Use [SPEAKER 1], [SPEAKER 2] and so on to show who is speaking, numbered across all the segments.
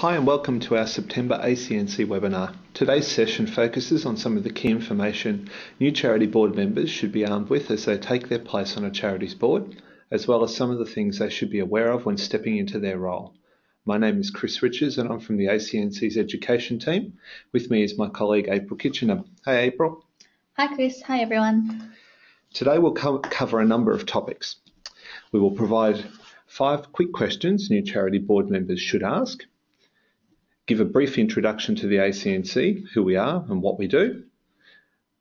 [SPEAKER 1] Hi and welcome to our September ACNC webinar. Today's session focuses on some of the key information new charity board members should be armed with as they take their place on a charity's board, as well as some of the things they should be aware of when stepping into their role. My name is Chris Richards and I'm from the ACNC's education team. With me is my colleague April Kitchener. Hey April.
[SPEAKER 2] Hi Chris, hi everyone.
[SPEAKER 1] Today we'll co cover a number of topics. We will provide five quick questions new charity board members should ask give a brief introduction to the ACNC, who we are and what we do,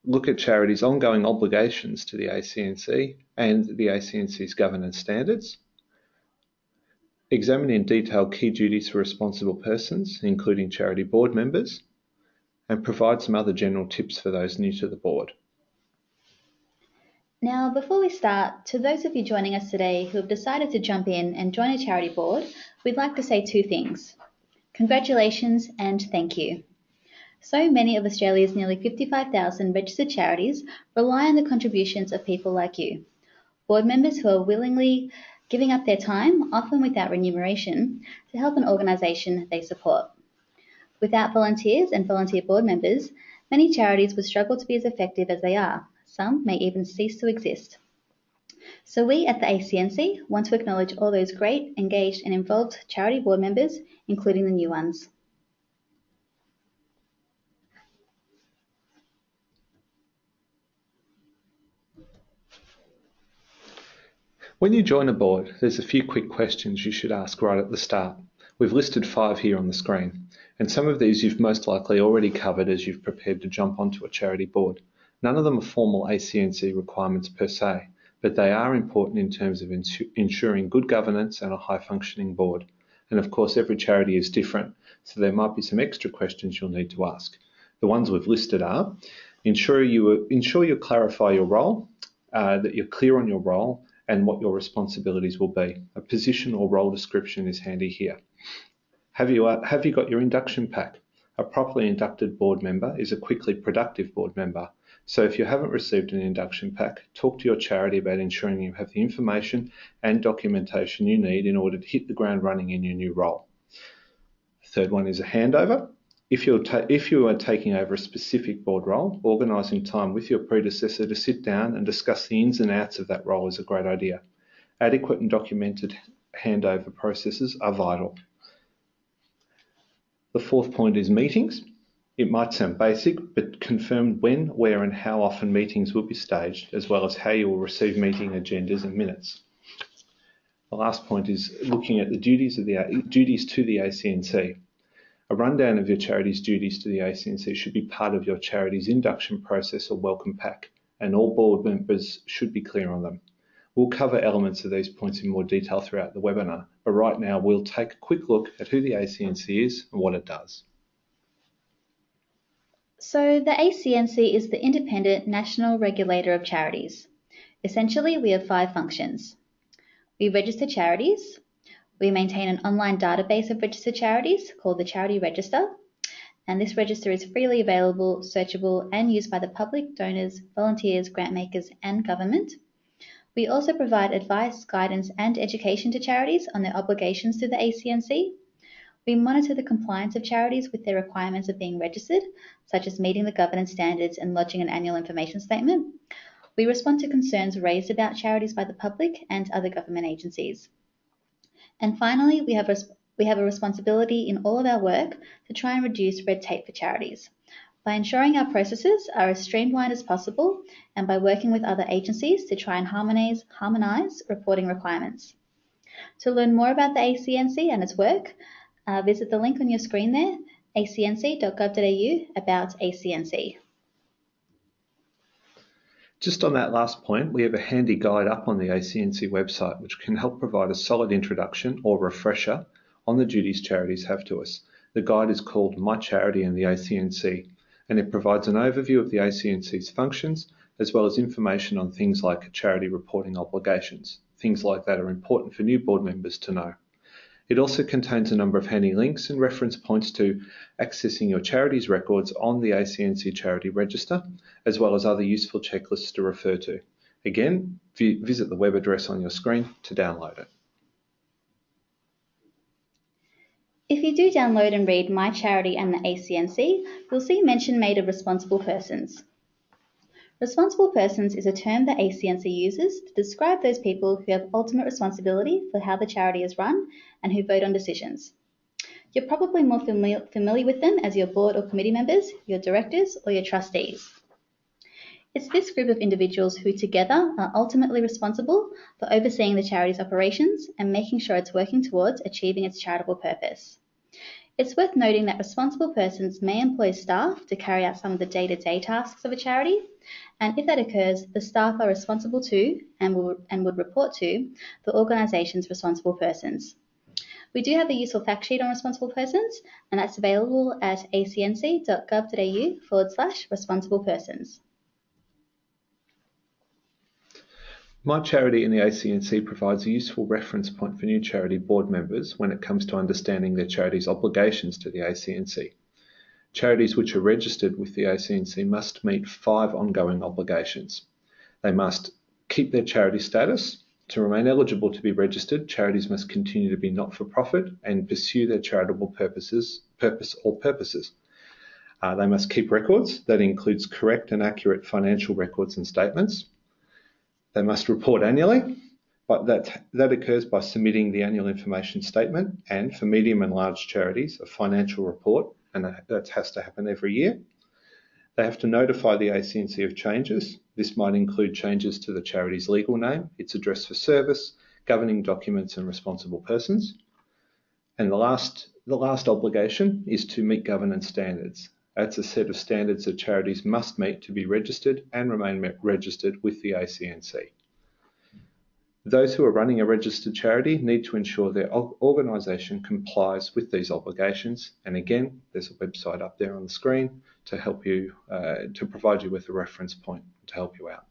[SPEAKER 1] look at charities' ongoing obligations to the ACNC and the ACNC's governance standards, examine in detail key duties for responsible persons, including charity board members, and provide some other general tips for those new to the board.
[SPEAKER 2] Now, before we start, to those of you joining us today who have decided to jump in and join a charity board, we'd like to say two things. Congratulations and thank you. So many of Australia's nearly 55,000 registered charities rely on the contributions of people like you, board members who are willingly giving up their time, often without remuneration, to help an organisation they support. Without volunteers and volunteer board members, many charities would struggle to be as effective as they are. Some may even cease to exist. So we at the ACNC want to acknowledge all those great, engaged and involved charity board members, including the new ones.
[SPEAKER 1] When you join a board, there's a few quick questions you should ask right at the start. We've listed five here on the screen, and some of these you've most likely already covered as you've prepared to jump onto a charity board. None of them are formal ACNC requirements per se, but they are important in terms of ensuring good governance and a high functioning board. And of course, every charity is different, so there might be some extra questions you'll need to ask. The ones we've listed are ensure you ensure you clarify your role, uh, that you're clear on your role and what your responsibilities will be. A position or role description is handy here. Have you uh, have you got your induction pack? A properly inducted board member is a quickly productive board member so if you haven't received an induction pack, talk to your charity about ensuring you have the information and documentation you need in order to hit the ground running in your new role. Third one is a handover. If, you're if you are taking over a specific board role, organising time with your predecessor to sit down and discuss the ins and outs of that role is a great idea. Adequate and documented handover processes are vital. The fourth point is meetings. It might sound basic, but confirm when, where and how often meetings will be staged, as well as how you will receive meeting agendas and minutes. The last point is looking at the duties, of the, duties to the ACNC. A rundown of your charity's duties to the ACNC should be part of your charity's induction process or welcome pack, and all board members should be clear on them. We'll cover elements of these points in more detail throughout the webinar, but right now we'll take a quick look at who the ACNC is and what it does.
[SPEAKER 2] So the ACNC is the independent national regulator of charities. Essentially, we have five functions. We register charities. We maintain an online database of registered charities called the Charity Register. And this register is freely available, searchable, and used by the public, donors, volunteers, grant makers, and government. We also provide advice, guidance, and education to charities on their obligations to the ACNC we monitor the compliance of charities with their requirements of being registered, such as meeting the governance standards and lodging an annual information statement. We respond to concerns raised about charities by the public and other government agencies. And finally, we have, we have a responsibility in all of our work to try and reduce red tape for charities by ensuring our processes are as streamlined as possible and by working with other agencies to try and harmonize, harmonize reporting requirements. To learn more about the ACNC and its work, uh, visit the link on your screen there, acnc.gov.au about ACNC.
[SPEAKER 1] Just on that last point, we have a handy guide up on the ACNC website which can help provide a solid introduction or refresher on the duties charities have to us. The guide is called My Charity and the ACNC and it provides an overview of the ACNC's functions as well as information on things like charity reporting obligations. Things like that are important for new board members to know. It also contains a number of handy links and reference points to accessing your charity's records on the ACNC Charity Register, as well as other useful checklists to refer to. Again, visit the web address on your screen to download it.
[SPEAKER 2] If you do download and read My Charity and the ACNC, you'll see mention made of responsible persons. Responsible persons is a term that ACNC uses to describe those people who have ultimate responsibility for how the charity is run and who vote on decisions. You're probably more familiar, familiar with them as your board or committee members, your directors, or your trustees. It's this group of individuals who together are ultimately responsible for overseeing the charity's operations and making sure it's working towards achieving its charitable purpose. It's worth noting that responsible persons may employ staff to carry out some of the day-to-day tasks of a charity, and if that occurs, the staff are responsible to and, will, and would report to the organisation's responsible persons. We do have a useful fact sheet on responsible persons, and that's available at acnc.gov.au forward slash responsible persons.
[SPEAKER 1] My Charity in the ACNC provides a useful reference point for new charity board members when it comes to understanding their charity's obligations to the ACNC. Charities which are registered with the ACNC must meet five ongoing obligations. They must keep their charity status. To remain eligible to be registered, charities must continue to be not for profit and pursue their charitable purposes, purpose or purposes. Uh, they must keep records that includes correct and accurate financial records and statements. They must report annually, but that, that occurs by submitting the annual information statement and for medium and large charities, a financial report, and that has to happen every year. They have to notify the ACNC of changes. This might include changes to the charity's legal name, its address for service, governing documents and responsible persons. And the last, the last obligation is to meet governance standards. That's a set of standards that charities must meet to be registered and remain registered with the ACNC. Those who are running a registered charity need to ensure their organisation complies with these obligations. And again, there's a website up there on the screen to help you, uh, to provide you with a reference point to help you out.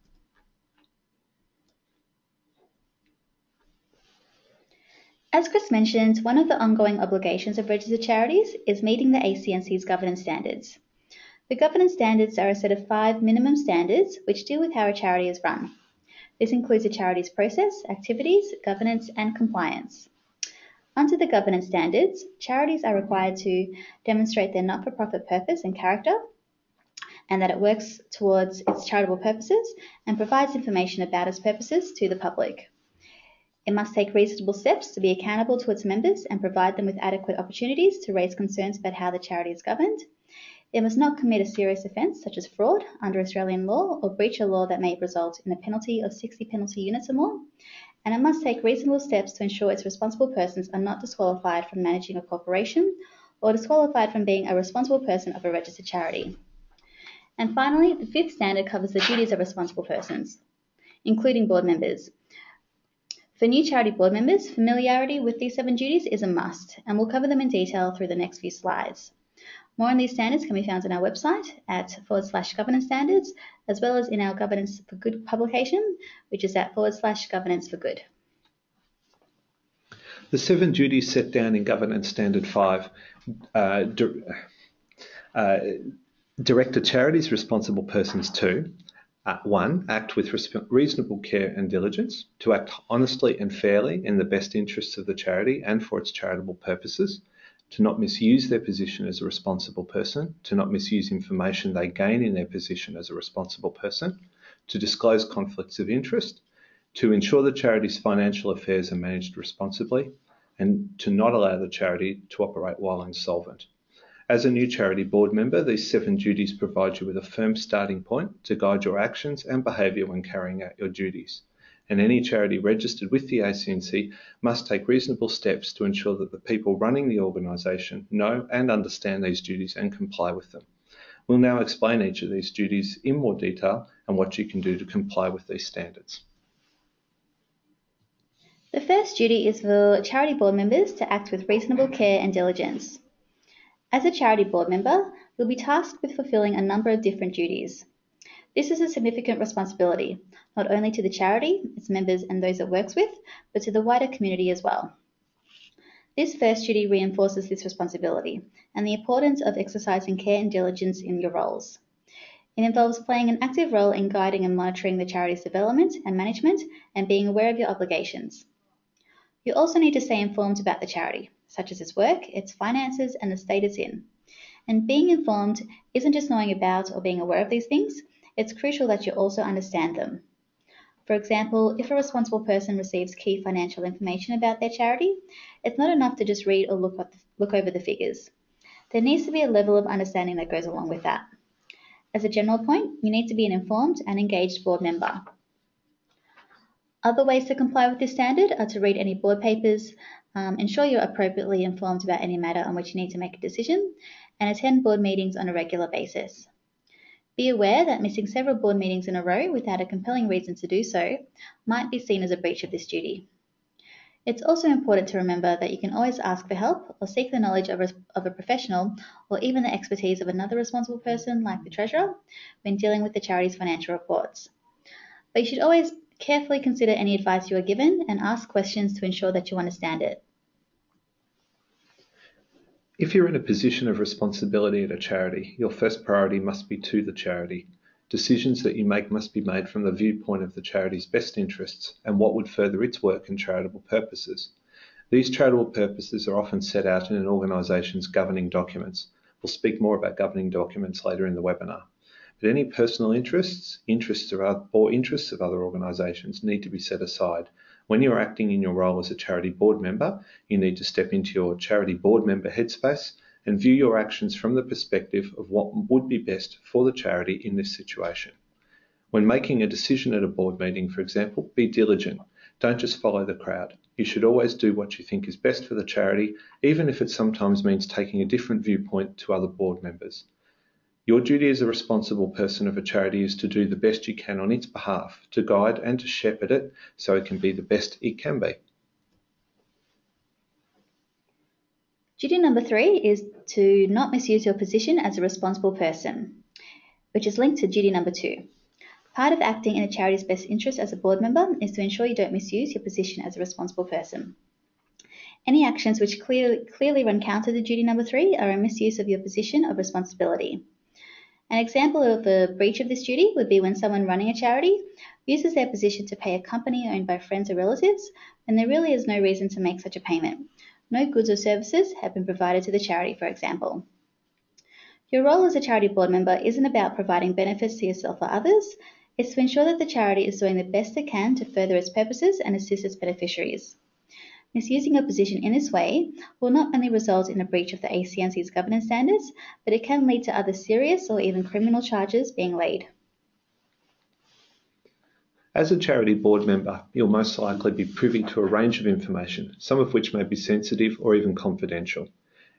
[SPEAKER 2] As Chris mentioned, one of the ongoing obligations of registered charities is meeting the ACNC's governance standards. The governance standards are a set of five minimum standards which deal with how a charity is run. This includes a charity's process, activities, governance, and compliance. Under the governance standards, charities are required to demonstrate their not for profit purpose and character, and that it works towards its charitable purposes and provides information about its purposes to the public. It must take reasonable steps to be accountable to its members and provide them with adequate opportunities to raise concerns about how the charity is governed. It must not commit a serious offence such as fraud under Australian law or breach a law that may result in a penalty of 60 penalty units or more. And it must take reasonable steps to ensure its responsible persons are not disqualified from managing a corporation or disqualified from being a responsible person of a registered charity. And finally, the fifth standard covers the duties of responsible persons, including board members. For new charity board members, familiarity with these seven duties is a must, and we'll cover them in detail through the next few slides. More on these standards can be found on our website at forward slash governance standards, as well as in our Governance for Good publication, which is at forward slash governance for good.
[SPEAKER 1] The seven duties set down in Governance Standard 5 uh, uh, direct a charity's responsible persons to uh, one, act with reasonable care and diligence, to act honestly and fairly in the best interests of the charity and for its charitable purposes, to not misuse their position as a responsible person, to not misuse information they gain in their position as a responsible person, to disclose conflicts of interest, to ensure the charity's financial affairs are managed responsibly, and to not allow the charity to operate while insolvent. As a new charity board member, these seven duties provide you with a firm starting point to guide your actions and behaviour when carrying out your duties. And any charity registered with the ACNC must take reasonable steps to ensure that the people running the organisation know and understand these duties and comply with them. We'll now explain each of these duties in more detail and what you can do to comply with these standards.
[SPEAKER 2] The first duty is for charity board members to act with reasonable care and diligence. As a charity board member, you'll be tasked with fulfilling a number of different duties. This is a significant responsibility, not only to the charity, its members, and those it works with, but to the wider community as well. This first duty reinforces this responsibility and the importance of exercising care and diligence in your roles. It involves playing an active role in guiding and monitoring the charity's development and management and being aware of your obligations. You also need to stay informed about the charity, such as its work, its finances, and the state it's in. And being informed isn't just knowing about or being aware of these things, it's crucial that you also understand them. For example, if a responsible person receives key financial information about their charity, it's not enough to just read or look, look over the figures. There needs to be a level of understanding that goes along with that. As a general point, you need to be an informed and engaged board member. Other ways to comply with this standard are to read any board papers, um, ensure you're appropriately informed about any matter on which you need to make a decision, and attend board meetings on a regular basis. Be aware that missing several board meetings in a row without a compelling reason to do so might be seen as a breach of this duty. It's also important to remember that you can always ask for help or seek the knowledge of a, of a professional or even the expertise of another responsible person like the Treasurer when dealing with the charity's financial reports. But you should always carefully consider any advice you are given and ask questions to ensure that you understand it.
[SPEAKER 1] If you're in a position of responsibility at a charity, your first priority must be to the charity. Decisions that you make must be made from the viewpoint of the charity's best interests and what would further its work and charitable purposes. These charitable purposes are often set out in an organisation's governing documents. We'll speak more about governing documents later in the webinar. But any personal interests, interests or interests of other organisations need to be set aside when you're acting in your role as a charity board member, you need to step into your charity board member headspace and view your actions from the perspective of what would be best for the charity in this situation. When making a decision at a board meeting, for example, be diligent. Don't just follow the crowd. You should always do what you think is best for the charity, even if it sometimes means taking a different viewpoint to other board members. Your duty as a responsible person of a charity is to do the best you can on its behalf, to guide and to shepherd it so it can be the best it can be.
[SPEAKER 2] Duty number three is to not misuse your position as a responsible person, which is linked to duty number two. Part of acting in a charity's best interest as a board member is to ensure you don't misuse your position as a responsible person. Any actions which clear, clearly run counter to duty number three are a misuse of your position of responsibility. An example of a breach of this duty would be when someone running a charity uses their position to pay a company owned by friends or relatives when there really is no reason to make such a payment. No goods or services have been provided to the charity, for example. Your role as a charity board member isn't about providing benefits to yourself or others, it's to ensure that the charity is doing the best it can to further its purposes and assist its beneficiaries. Misusing a position in this way will not only result in a breach of the ACNC's governance standards, but it can lead to other serious or even criminal charges being laid.
[SPEAKER 1] As a charity board member, you'll most likely be privy to a range of information, some of which may be sensitive or even confidential.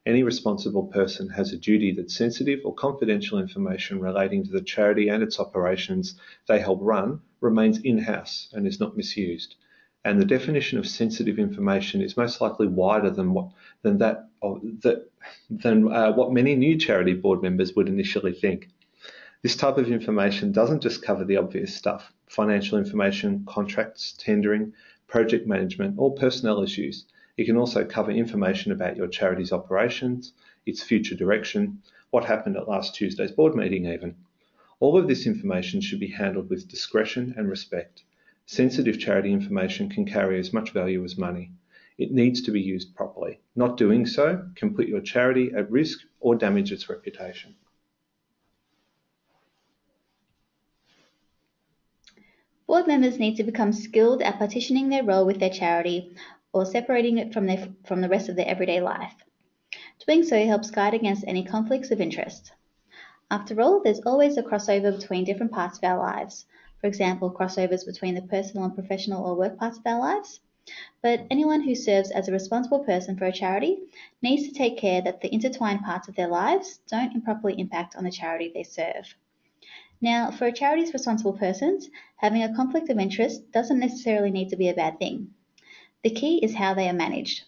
[SPEAKER 1] Any responsible person has a duty that sensitive or confidential information relating to the charity and its operations they help run remains in-house and is not misused and the definition of sensitive information is most likely wider than what than that, that than uh, what many new charity board members would initially think. This type of information doesn't just cover the obvious stuff: financial information, contracts, tendering, project management, or personnel issues. It can also cover information about your charity's operations, its future direction, what happened at last Tuesday's board meeting, even. All of this information should be handled with discretion and respect. Sensitive charity information can carry as much value as money. It needs to be used properly. Not doing so can put your charity at risk or damage its reputation.
[SPEAKER 2] Board members need to become skilled at partitioning their role with their charity or separating it from, their, from the rest of their everyday life. Doing so helps guide against any conflicts of interest. After all, there's always a crossover between different parts of our lives, for example, crossovers between the personal and professional or work parts of our lives. But anyone who serves as a responsible person for a charity needs to take care that the intertwined parts of their lives don't improperly impact on the charity they serve. Now, for a charity's responsible persons, having a conflict of interest doesn't necessarily need to be a bad thing. The key is how they are managed.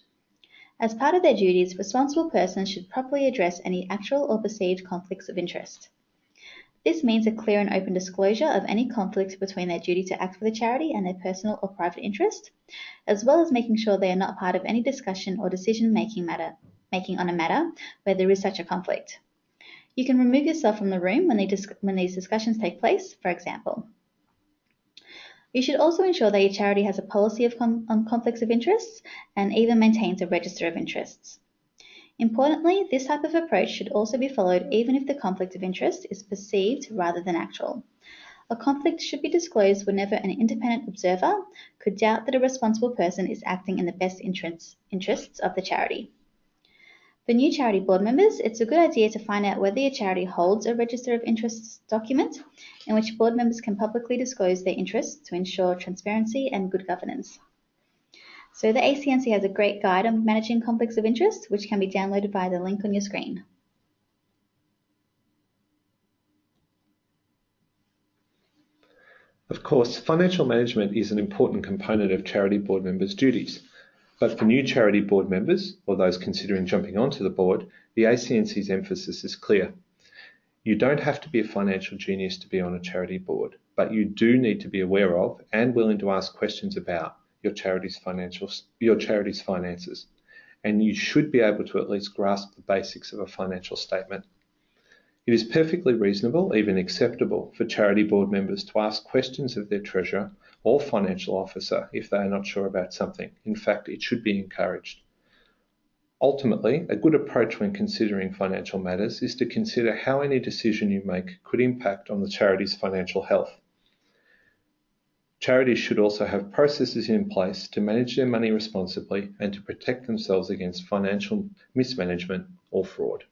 [SPEAKER 2] As part of their duties, responsible persons should properly address any actual or perceived conflicts of interest. This means a clear and open disclosure of any conflict between their duty to act for the charity and their personal or private interest, as well as making sure they are not part of any discussion or decision making matter making on a matter where there is such a conflict. You can remove yourself from the room when, dis- when these discussions take place, for example. You should also ensure that your charity has a policy of com- on conflicts of interests and even maintains a register of interests. Importantly, this type of approach should also be followed even if the conflict of interest is perceived rather than actual. A conflict should be disclosed whenever an independent observer could doubt that a responsible person is acting in the best interests, of the charity. For new charity board members, it's a good idea to find out whether your charity holds a register of interests document in which board members can publicly disclose their interests to ensure transparency and good governance. So the ACNC has a great guide on managing conflicts of interest, which can be downloaded via the link on your screen.
[SPEAKER 1] Of course, financial management is an important component of charity board members' duties. But for new charity board members, or those considering jumping onto the board, the ACNC's emphasis is clear. You don't have to be a financial genius to be on a charity board, but you do need to be aware of and willing to ask questions about your charity's financial your charity's finances. And you should be able to at least grasp the basics of a financial statement. It is perfectly reasonable, even acceptable, for charity board members to ask questions of their treasurer or financial officer if they are not sure about something. In fact, it should be encouraged. Ultimately, a good approach when considering financial matters is to consider how any decision you make could impact on the charity's financial health. Charities should also have processes in place to manage their money responsibly and to protect themselves against financial mismanagement or fraud.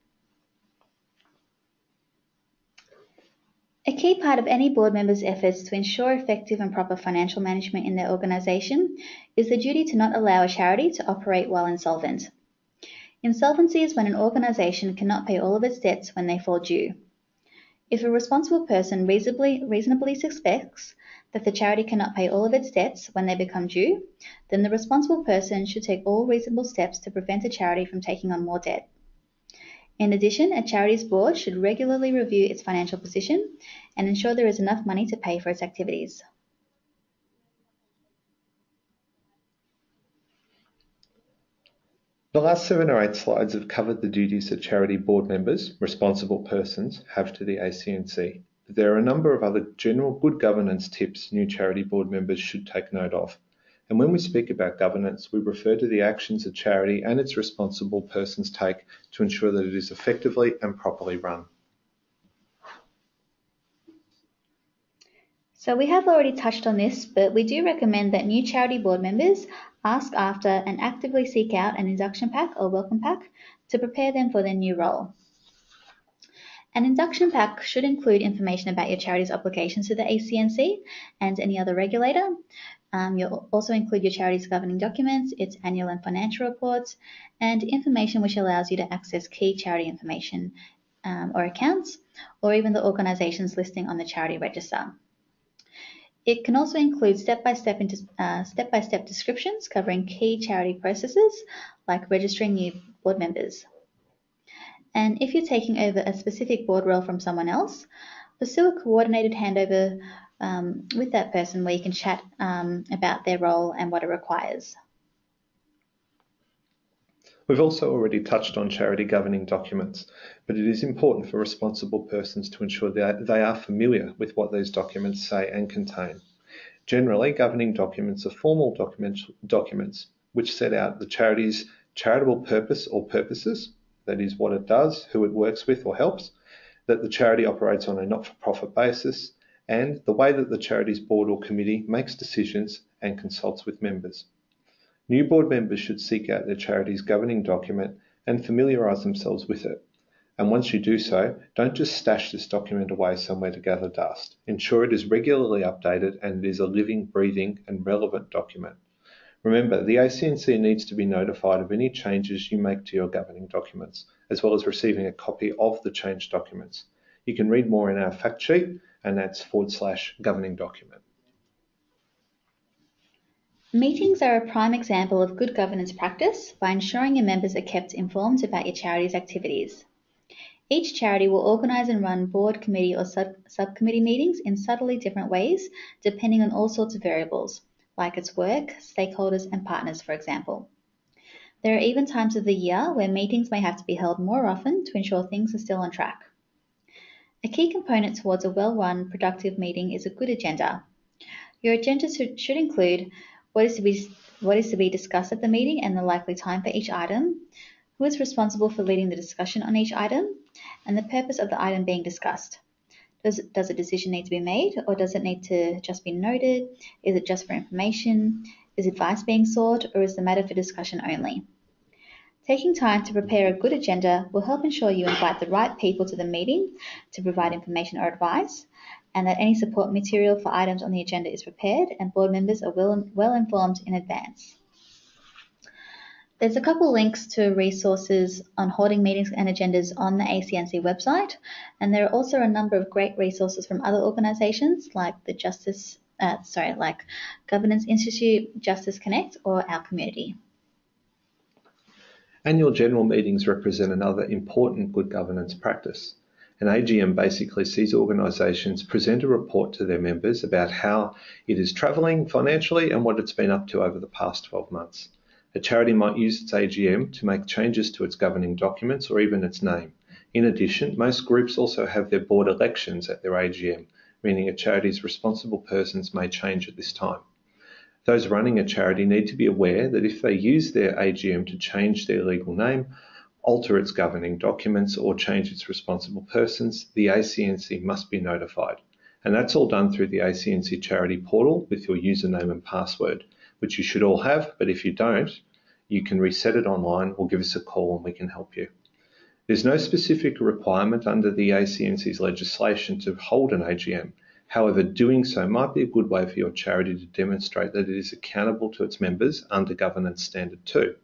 [SPEAKER 2] A key part of any board member's efforts to ensure effective and proper financial management in their organisation is the duty to not allow a charity to operate while insolvent. Insolvency is when an organisation cannot pay all of its debts when they fall due. If a responsible person reasonably, reasonably suspects that the charity cannot pay all of its debts when they become due, then the responsible person should take all reasonable steps to prevent a charity from taking on more debt. In addition, a charity's board should regularly review its financial position and ensure there is enough money to pay for its activities.
[SPEAKER 1] The last seven or eight slides have covered the duties that charity board members, responsible persons, have to the ACNC. There are a number of other general good governance tips new charity board members should take note of. And when we speak about governance, we refer to the actions a charity and its responsible persons take to ensure that it is effectively and properly run.
[SPEAKER 2] So we have already touched on this, but we do recommend that new charity board members ask after and actively seek out an induction pack or welcome pack to prepare them for their new role. An induction pack should include information about your charity's obligations to the ACNC and any other regulator, um, you'll also include your charity's governing documents, its annual and financial reports, and information which allows you to access key charity information um, or accounts, or even the organisation's listing on the charity register. It can also include step-by-step, uh, step-by-step descriptions covering key charity processes like registering new board members. And if you're taking over a specific board role from someone else, pursue a coordinated handover um, with that person where you can chat um, about their role and what it requires.
[SPEAKER 1] We've also already touched on charity governing documents, but it is important for responsible persons to ensure that they are familiar with what these documents say and contain. Generally, governing documents are formal document, documents which set out the charity's charitable purpose or purposes, that is, what it does, who it works with or helps, that the charity operates on a not for profit basis, and the way that the charity's board or committee makes decisions and consults with members. New board members should seek out their charity's governing document and familiarise themselves with it. And once you do so, don't just stash this document away somewhere to gather dust. Ensure it is regularly updated and it is a living, breathing, and relevant document. Remember, the ACNC needs to be notified of any changes you make to your governing documents, as well as receiving a copy of the changed documents. You can read more in our fact sheet, and that's forward slash governing document.
[SPEAKER 2] Meetings are a prime example of good governance practice by ensuring your members are kept informed about your charity's activities. Each charity will organise and run board, committee, or sub- subcommittee meetings in subtly different ways, depending on all sorts of variables, like its work, stakeholders, and partners, for example. There are even times of the year where meetings may have to be held more often to ensure things are still on track. A key component towards a well-run, productive meeting is a good agenda. Your agenda should, should include what is, to be, what is to be discussed at the meeting and the likely time for each item, who is responsible for leading the discussion on each item, and the purpose of the item being discussed. Does, does a decision need to be made or does it need to just be noted? Is it just for information? Is advice being sought or is the matter for discussion only? Taking time to prepare a good agenda will help ensure you invite the right people to the meeting to provide information or advice, and that any support material for items on the agenda is prepared and board members are well, well informed in advance. There's a couple links to resources on holding meetings and agendas on the ACNC website, and there are also a number of great resources from other organisations like the Justice, uh, sorry, like Governance Institute, Justice Connect, or our community.
[SPEAKER 1] Annual general meetings represent another important good governance practice. An AGM basically sees organisations present a report to their members about how it is travelling financially and what it's been up to over the past 12 months. A charity might use its AGM to make changes to its governing documents or even its name. In addition, most groups also have their board elections at their AGM, meaning a charity's responsible persons may change at this time. Those running a charity need to be aware that if they use their AGM to change their legal name, alter its governing documents, or change its responsible persons, the ACNC must be notified. And that's all done through the ACNC charity portal with your username and password, which you should all have, but if you don't, you can reset it online or give us a call and we can help you. There's no specific requirement under the ACNC's legislation to hold an AGM. However, doing so might be a good way for your charity to demonstrate that it is accountable to its members under Governance Standard 2.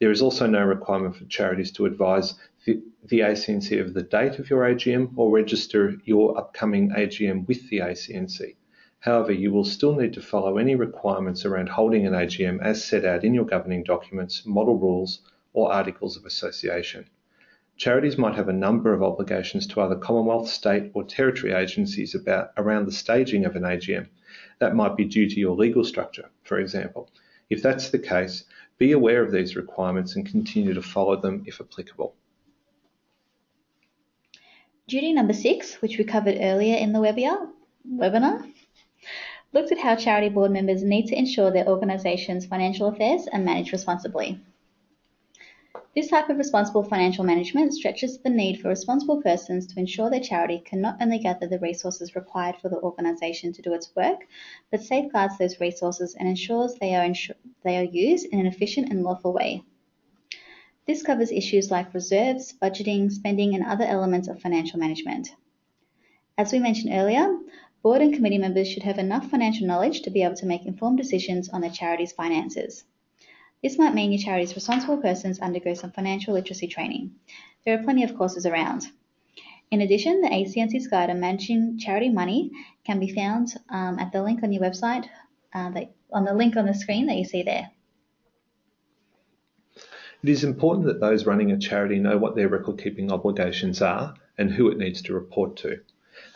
[SPEAKER 1] There is also no requirement for charities to advise the, the ACNC of the date of your AGM or register your upcoming AGM with the ACNC. However, you will still need to follow any requirements around holding an AGM as set out in your governing documents, model rules, or articles of association. Charities might have a number of obligations to other Commonwealth, state, or territory agencies about around the staging of an AGM. That might be due to your legal structure, for example. If that's the case, be aware of these requirements and continue to follow them if applicable.
[SPEAKER 2] Duty number six, which we covered earlier in the webinar, webinar looked at how charity board members need to ensure their organisation's financial affairs are managed responsibly. This type of responsible financial management stretches the need for responsible persons to ensure their charity can not only gather the resources required for the organisation to do its work, but safeguards those resources and ensures they are, insu- they are used in an efficient and lawful way. This covers issues like reserves, budgeting, spending, and other elements of financial management. As we mentioned earlier, board and committee members should have enough financial knowledge to be able to make informed decisions on their charity's finances. This might mean your charity's responsible persons undergo some financial literacy training. There are plenty of courses around. In addition, the ACNC's guide on managing charity money can be found um, at the link on your website, uh, that, on the link on the screen that you see there.
[SPEAKER 1] It is important that those running a charity know what their record keeping obligations are and who it needs to report to.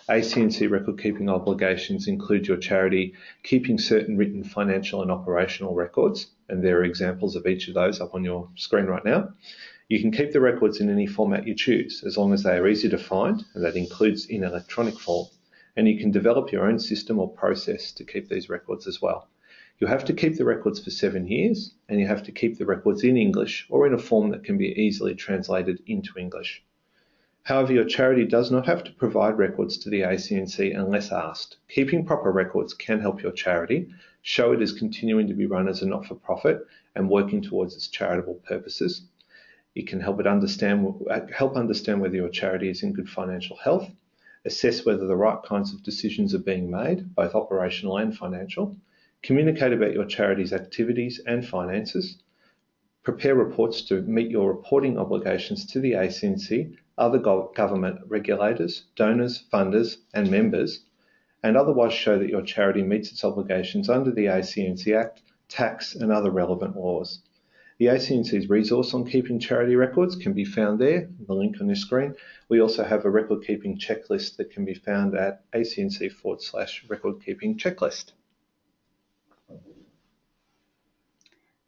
[SPEAKER 1] ACNC record keeping obligations include your charity keeping certain written financial and operational records, and there are examples of each of those up on your screen right now. You can keep the records in any format you choose, as long as they are easy to find, and that includes in electronic form. And you can develop your own system or process to keep these records as well. You have to keep the records for seven years, and you have to keep the records in English or in a form that can be easily translated into English. However, your charity does not have to provide records to the ACNC unless asked. Keeping proper records can help your charity, show it is continuing to be run as a not for profit and working towards its charitable purposes. It can help it understand help understand whether your charity is in good financial health, assess whether the right kinds of decisions are being made, both operational and financial, communicate about your charity's activities and finances, prepare reports to meet your reporting obligations to the ACNC other government regulators, donors, funders, and members, and otherwise show that your charity meets its obligations under the ACNC Act, tax, and other relevant laws. The ACNC's resource on keeping charity records can be found there, the link on your screen. We also have a record keeping checklist that can be found at acnc forward slash record keeping checklist.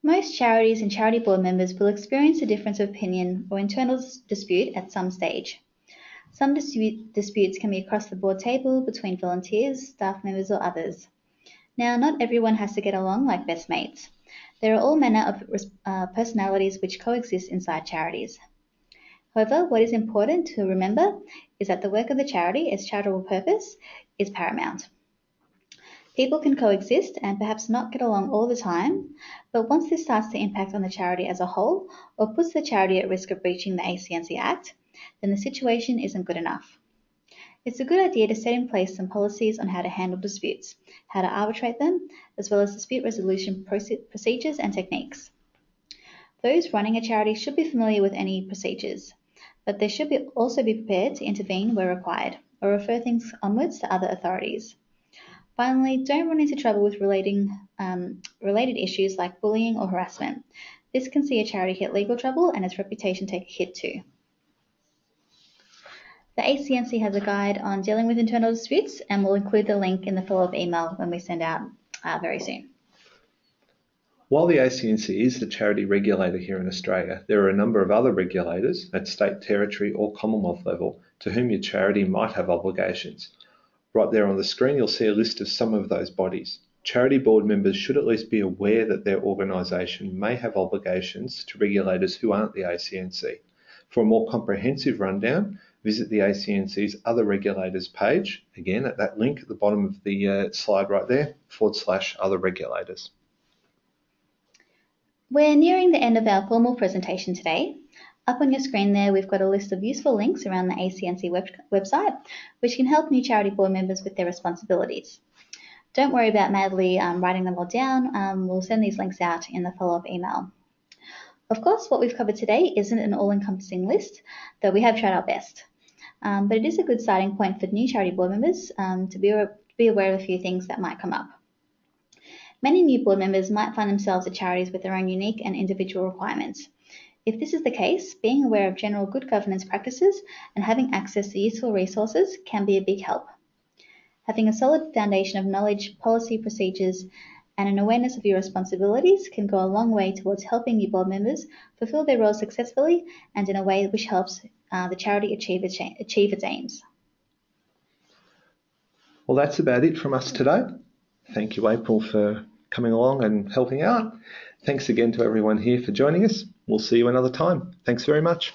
[SPEAKER 2] Most charities and charity board members will experience a difference of opinion or internal dispute at some stage. Some dispute, disputes can be across the board table between volunteers, staff members, or others. Now, not everyone has to get along like best mates. There are all manner of uh, personalities which coexist inside charities. However, what is important to remember is that the work of the charity, its charitable purpose, is paramount. People can coexist and perhaps not get along all the time, but once this starts to impact on the charity as a whole or puts the charity at risk of breaching the ACNC Act, then the situation isn't good enough. It's a good idea to set in place some policies on how to handle disputes, how to arbitrate them, as well as dispute resolution procedures and techniques. Those running a charity should be familiar with any procedures, but they should be also be prepared to intervene where required or refer things onwards to other authorities. Finally, don't run into trouble with relating, um, related issues like bullying or harassment. This can see a charity hit legal trouble and its reputation take a hit too. The ACNC has a guide on dealing with internal disputes and we'll include the link in the follow-up email when we send out uh, very soon.
[SPEAKER 1] While the ACNC is the charity regulator here in Australia, there are a number of other regulators at state, territory or Commonwealth level to whom your charity might have obligations. Right there on the screen, you'll see a list of some of those bodies. Charity board members should at least be aware that their organisation may have obligations to regulators who aren't the ACNC. For a more comprehensive rundown, visit the ACNC's Other Regulators page, again at that link at the bottom of the uh, slide right there, forward slash Other Regulators.
[SPEAKER 2] We're nearing the end of our formal presentation today, up on your screen there, we've got a list of useful links around the ACNC web website, which can help new charity board members with their responsibilities. Don't worry about madly um, writing them all down. Um, we'll send these links out in the follow-up email. Of course, what we've covered today isn't an all-encompassing list, though we have tried our best. Um, but it is a good starting point for new charity board members um, to, be, to be aware of a few things that might come up. Many new board members might find themselves at charities with their own unique and individual requirements. If this is the case, being aware of general good governance practices and having access to useful resources can be a big help. Having a solid foundation of knowledge, policy procedures, and an awareness of your responsibilities can go a long way towards helping your board members fulfill their roles successfully and in a way which helps uh, the charity achieve its, achieve its aims.
[SPEAKER 1] Well, that's about it from us today. Thank you, April, for coming along and helping out. Thanks again to everyone here for joining us. We'll see you another time. Thanks very much.